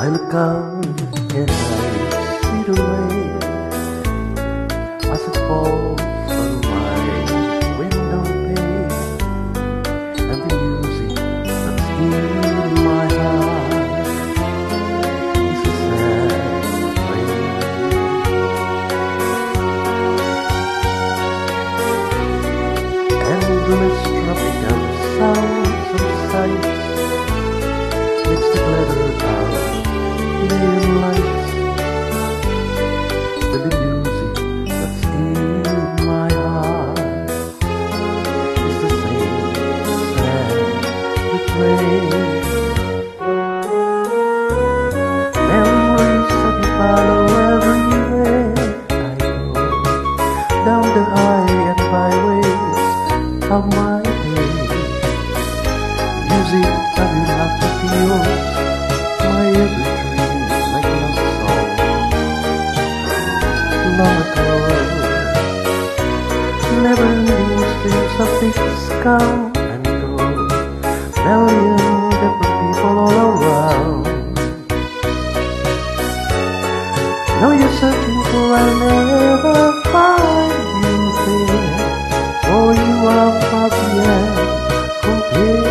I look refrain Memories you follow everywhere I go Down the high and byways of my day Music of you laughter feels my every dream like a song long ago Never ending streams of and go tell you different people all around Know you're searching for I'll never find you there For you are far beyond compare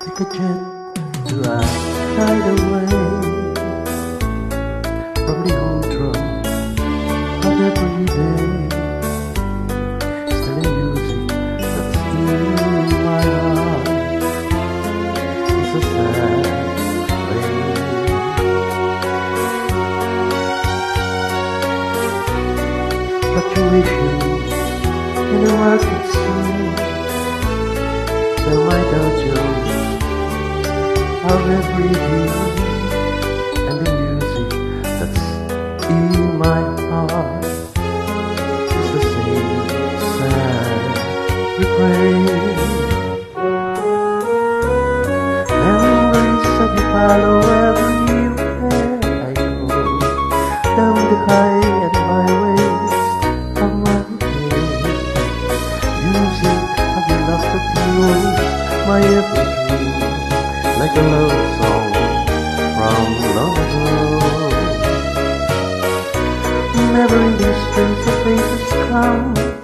Take a jet to a tidal wave. From the Fluctuations in the market scene Sell my dojos of every day And the music that's in my heart Is the same sad refrain Memories of you. follow everywhere I go Down the high Like a love song from long ago Never in these of faces come